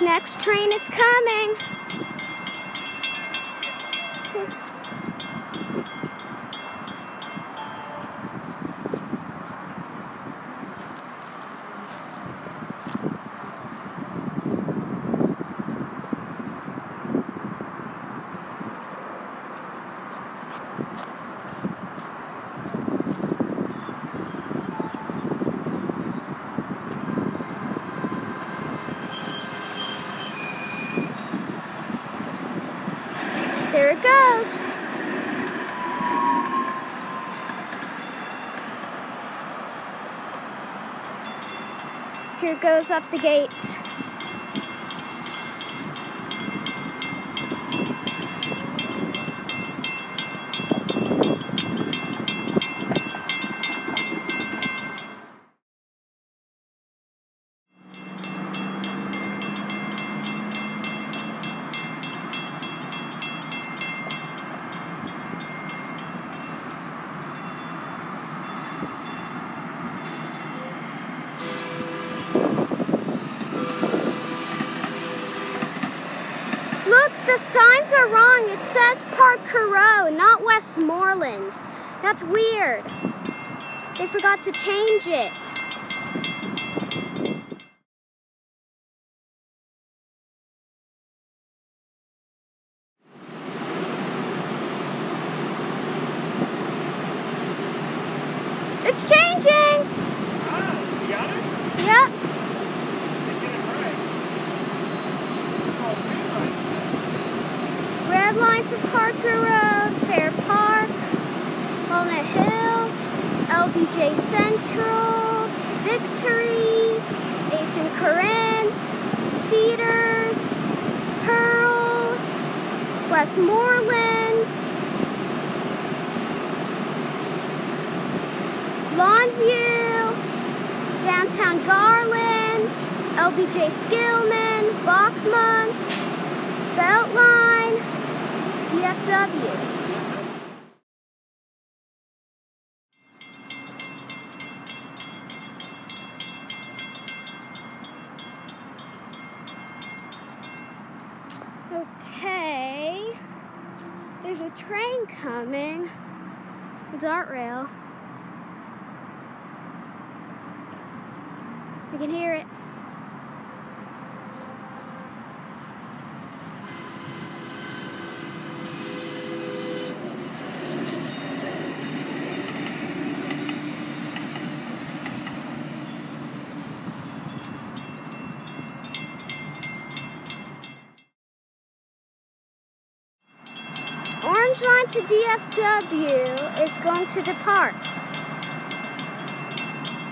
Next train is coming. Goes. Here goes up the gates. The signs are wrong. It says Parker Road, not Westmoreland. That's weird. They forgot to change it. Red to Parker Road, Fair Park, Walnut Hill, LBJ Central, Victory, 8th and Corinth, Cedars, Pearl, Westmoreland, Longview, Downtown Garland, LBJ Skillman, Bachman, Beltline, DFW. Okay. There's a train coming. A dart rail. I can hear it. Line to DFW is going to depart.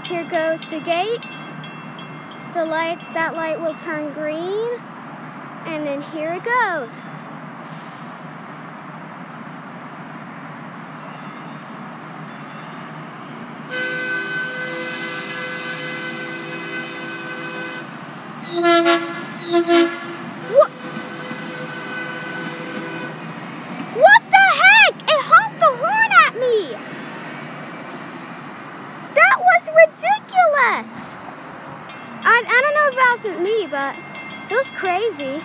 Here goes the gates. The light, that light will turn green. And then here it goes. What the heck? It honked the horn at me. That was I, I don't know if that wasn't me, but it was crazy.